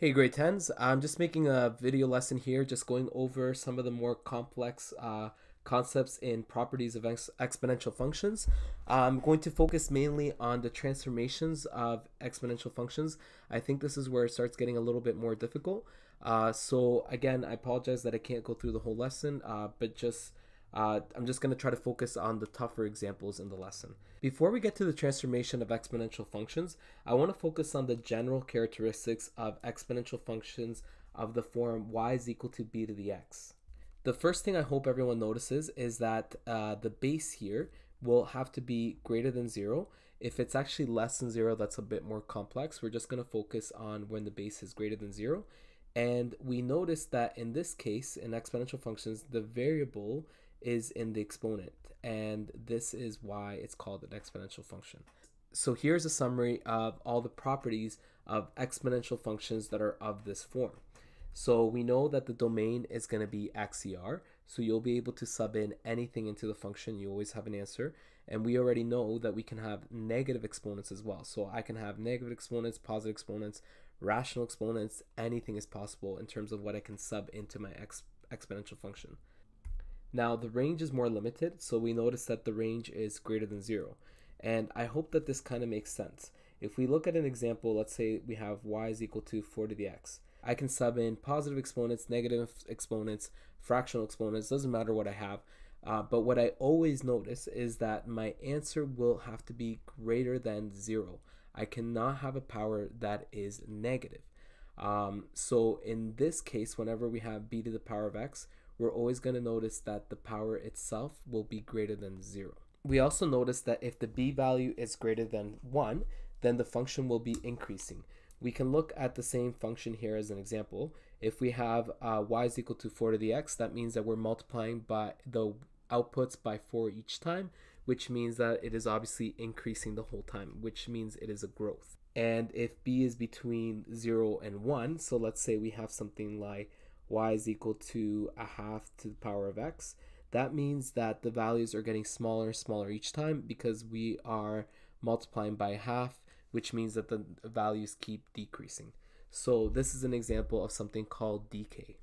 Hey grade 10s, I'm just making a video lesson here just going over some of the more complex uh, concepts in properties of ex exponential functions. I'm going to focus mainly on the transformations of exponential functions. I think this is where it starts getting a little bit more difficult. Uh, so again, I apologize that I can't go through the whole lesson, uh, but just uh, I'm just going to try to focus on the tougher examples in the lesson. Before we get to the transformation of exponential functions, I want to focus on the general characteristics of exponential functions of the form y is equal to b to the x. The first thing I hope everyone notices is that uh, the base here will have to be greater than 0. If it's actually less than 0, that's a bit more complex. We're just going to focus on when the base is greater than 0. And we notice that in this case, in exponential functions, the variable is in the exponent, and this is why it's called an exponential function. So here's a summary of all the properties of exponential functions that are of this form. So we know that the domain is going to be XCR, so you'll be able to sub in anything into the function, you always have an answer. And we already know that we can have negative exponents as well. So I can have negative exponents, positive exponents, rational exponents, anything is possible in terms of what I can sub into my ex exponential function. Now the range is more limited, so we notice that the range is greater than zero. And I hope that this kind of makes sense. If we look at an example, let's say we have y is equal to 4 to the x. I can sub in positive exponents, negative exponents, fractional exponents, doesn't matter what I have. Uh, but what I always notice is that my answer will have to be greater than zero. I cannot have a power that is negative. Um, so in this case, whenever we have b to the power of x, we're always going to notice that the power itself will be greater than 0. We also notice that if the b value is greater than 1, then the function will be increasing. We can look at the same function here as an example. If we have uh, y is equal to 4 to the x, that means that we're multiplying by the outputs by 4 each time, which means that it is obviously increasing the whole time, which means it is a growth. And if b is between 0 and 1, so let's say we have something like y is equal to a half to the power of x, that means that the values are getting smaller and smaller each time because we are multiplying by half, which means that the values keep decreasing. So this is an example of something called decay.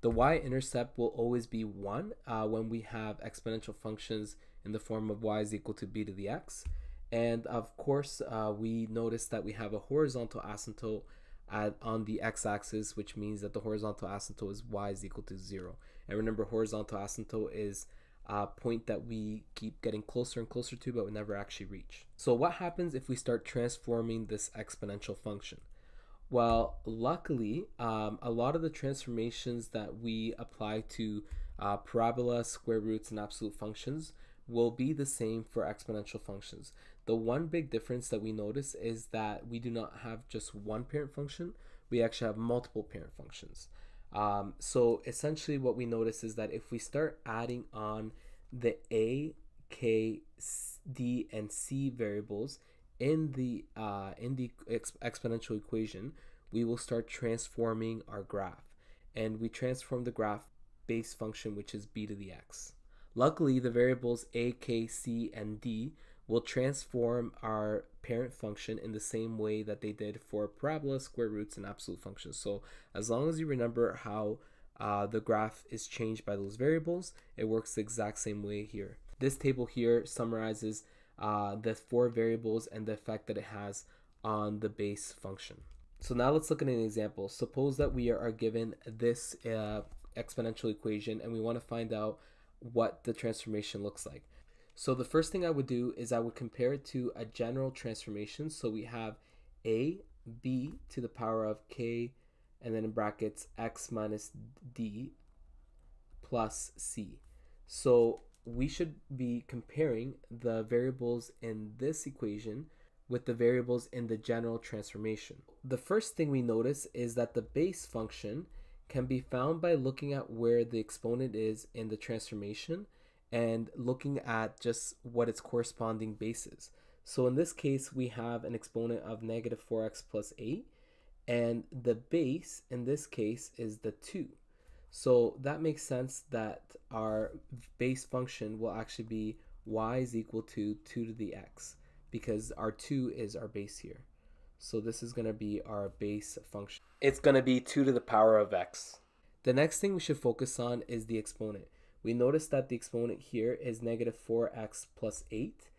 The y-intercept will always be 1 uh, when we have exponential functions in the form of y is equal to b to the x. And of course, uh, we notice that we have a horizontal asymptote at, on the x-axis, which means that the horizontal asymptote is y is equal to 0. And remember, horizontal asymptote is a point that we keep getting closer and closer to, but we never actually reach. So what happens if we start transforming this exponential function? Well, luckily, um, a lot of the transformations that we apply to uh, parabola, square roots, and absolute functions will be the same for exponential functions. The one big difference that we notice is that we do not have just one parent function, we actually have multiple parent functions. Um, so essentially what we notice is that if we start adding on the a, k, d, and c variables in the uh, in the exp exponential equation, we will start transforming our graph. And we transform the graph base function, which is b to the x. Luckily, the variables a, k, c, and d will transform our parent function in the same way that they did for parabola, square roots, and absolute functions. So as long as you remember how uh, the graph is changed by those variables, it works the exact same way here. This table here summarizes uh, the four variables and the effect that it has on the base function. So now let's look at an example. Suppose that we are given this uh, exponential equation and we want to find out what the transformation looks like. So the first thing I would do is I would compare it to a general transformation. So we have a b to the power of k and then in brackets x minus d plus c. So we should be comparing the variables in this equation with the variables in the general transformation. The first thing we notice is that the base function can be found by looking at where the exponent is in the transformation and looking at just what its corresponding base is. So in this case, we have an exponent of negative 4x plus 8, and the base in this case is the 2. So that makes sense that our base function will actually be y is equal to 2 to the x, because our 2 is our base here. So this is going to be our base function. It's going to be 2 to the power of x. The next thing we should focus on is the exponent. We notice that the exponent here is negative 4x plus 8.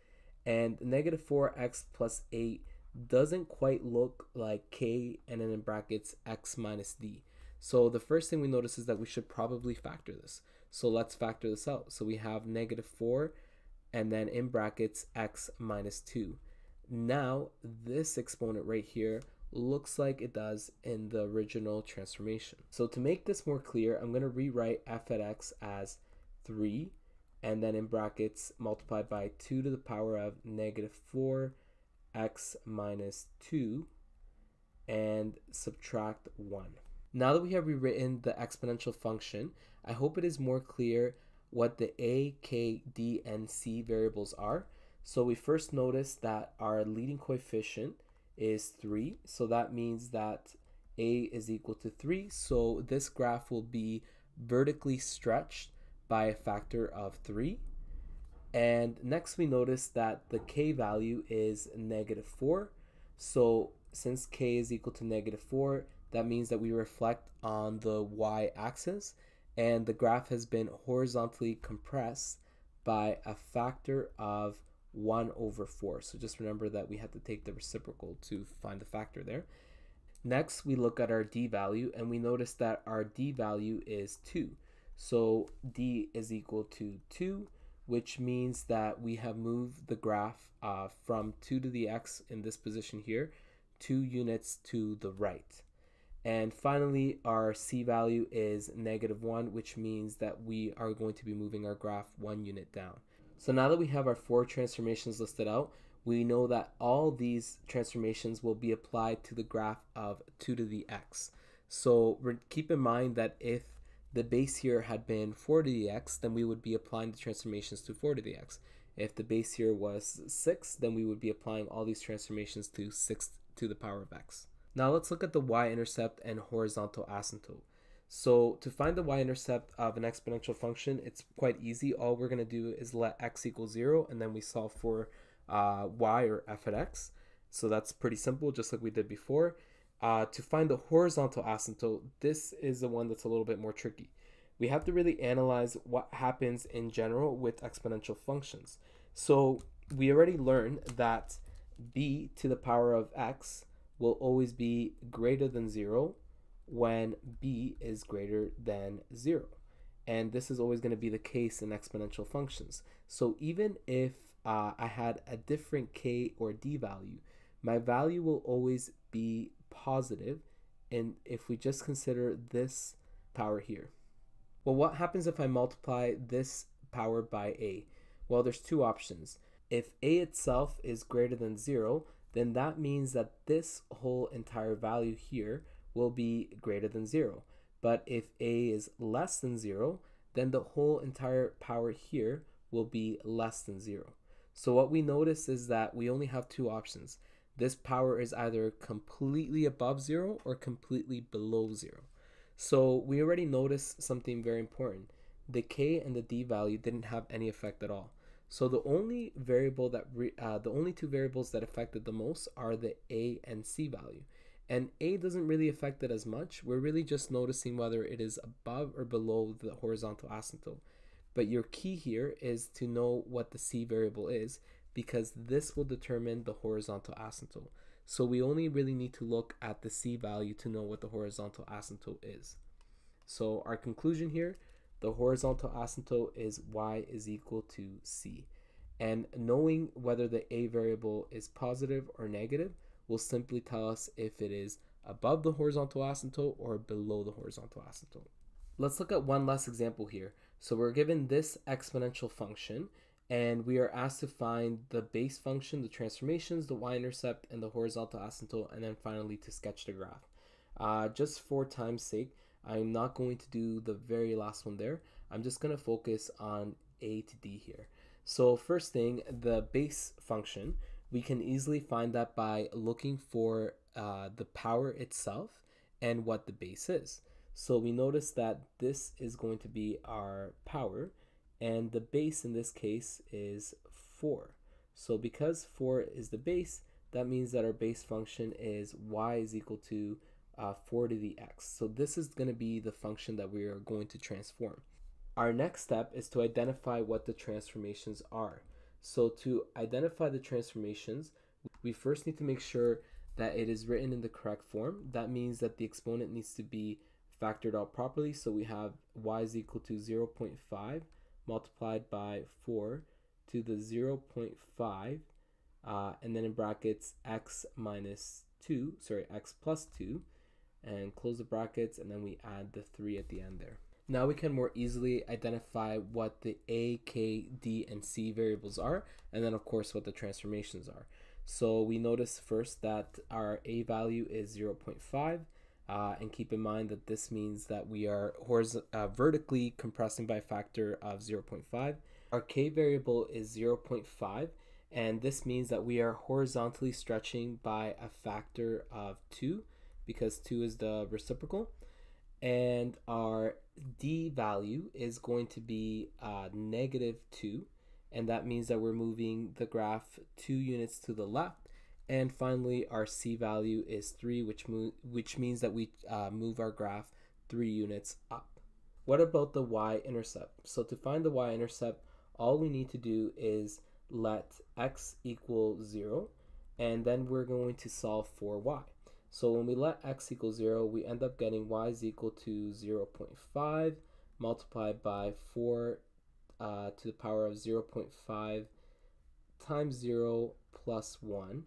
And negative 4x plus 8 doesn't quite look like k and then in brackets x minus d. So the first thing we notice is that we should probably factor this. So let's factor this out. So we have negative 4 and then in brackets x minus 2. Now this exponent right here looks like it does in the original transformation. So to make this more clear, I'm going to rewrite f at x as 3 and then in brackets multiplied by 2 to the power of negative 4 x minus 2 and subtract 1. Now that we have rewritten the exponential function, I hope it is more clear what the a, k, d, and c variables are. So we first notice that our leading coefficient is 3. So that means that a is equal to 3. So this graph will be vertically stretched by a factor of 3. And next we notice that the k value is negative 4. So since k is equal to negative 4, that means that we reflect on the y-axis and the graph has been horizontally compressed by a factor of 1 over 4. So just remember that we have to take the reciprocal to find the factor there. Next, we look at our d value and we notice that our d value is 2. So d is equal to 2 which means that we have moved the graph uh, from 2 to the x in this position here, 2 units to the right. And finally, our c value is negative 1, which means that we are going to be moving our graph one unit down. So now that we have our four transformations listed out, we know that all these transformations will be applied to the graph of 2 to the x. So keep in mind that if the base here had been 4 to the x, then we would be applying the transformations to 4 to the x. If the base here was 6, then we would be applying all these transformations to 6 to the power of x. Now let's look at the y-intercept and horizontal asymptote. So to find the y-intercept of an exponential function, it's quite easy. All we're going to do is let x equal 0, and then we solve for uh, y or f at x. So that's pretty simple, just like we did before. Uh, to find the horizontal asymptote, this is the one that's a little bit more tricky. We have to really analyze what happens in general with exponential functions. So we already learned that b to the power of x will always be greater than 0 when b is greater than 0. And this is always going to be the case in exponential functions. So even if uh, I had a different k or d value, my value will always be positive and if we just consider this power here. Well, what happens if I multiply this power by a? Well, there's two options. If a itself is greater than 0, then that means that this whole entire value here will be greater than 0. But if a is less than 0, then the whole entire power here will be less than 0. So what we notice is that we only have two options this power is either completely above zero or completely below zero. So we already noticed something very important. The k and the d value didn't have any effect at all. So the only variable that uh, the only two variables that affected the most are the a and c value. And a doesn't really affect it as much. We're really just noticing whether it is above or below the horizontal asymptote. But your key here is to know what the c variable is because this will determine the horizontal asymptote. So we only really need to look at the C value to know what the horizontal asymptote is. So our conclusion here, the horizontal asymptote is y is equal to C. And knowing whether the A variable is positive or negative will simply tell us if it is above the horizontal asymptote or below the horizontal asymptote. Let's look at one last example here. So we're given this exponential function and we are asked to find the base function, the transformations, the y-intercept, and the horizontal asymptote, and then finally to sketch the graph. Uh, just for time's sake, I'm not going to do the very last one there. I'm just going to focus on a to d here. So first thing, the base function, we can easily find that by looking for uh, the power itself and what the base is. So we notice that this is going to be our power, and the base in this case is 4. So because 4 is the base, that means that our base function is y is equal to uh, 4 to the x. So this is going to be the function that we are going to transform. Our next step is to identify what the transformations are. So to identify the transformations, we first need to make sure that it is written in the correct form. That means that the exponent needs to be factored out properly. So we have y is equal to 0.5 multiplied by 4 to the 0.5 uh, and then in brackets x minus 2, sorry, x plus 2 and close the brackets and then we add the 3 at the end there. Now we can more easily identify what the a, k, d, and c variables are and then of course what the transformations are. So we notice first that our a value is 0.5 uh, and keep in mind that this means that we are uh, vertically compressing by a factor of 0.5. Our k variable is 0.5 and this means that we are horizontally stretching by a factor of 2 because 2 is the reciprocal and our d value is going to be uh, negative 2 and that means that we're moving the graph two units to the left. And finally, our C value is 3, which, which means that we uh, move our graph 3 units up. What about the y-intercept? So to find the y-intercept, all we need to do is let x equal 0, and then we're going to solve for y. So when we let x equal 0, we end up getting y is equal to 0 0.5 multiplied by 4 uh, to the power of 0.5 times 0 plus 1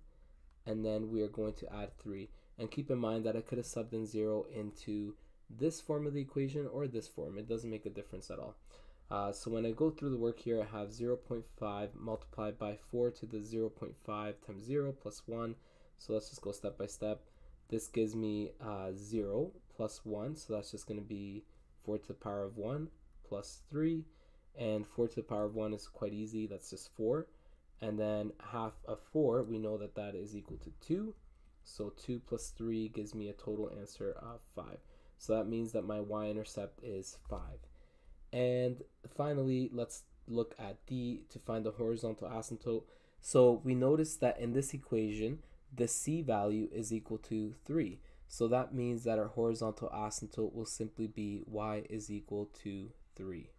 and then we are going to add 3 and keep in mind that I could have subbed in 0 into this form of the equation or this form. It doesn't make a difference at all. Uh, so when I go through the work here I have 0.5 multiplied by 4 to the 0.5 times 0 plus 1 so let's just go step by step this gives me uh, 0 plus 1 so that's just going to be 4 to the power of 1 plus 3 and 4 to the power of 1 is quite easy that's just 4 and then half of 4 we know that that is equal to 2 so 2 plus 3 gives me a total answer of 5 so that means that my y-intercept is 5 and finally let's look at D to find the horizontal asymptote. So we notice that in this equation the C value is equal to 3 so that means that our horizontal asymptote will simply be y is equal to 3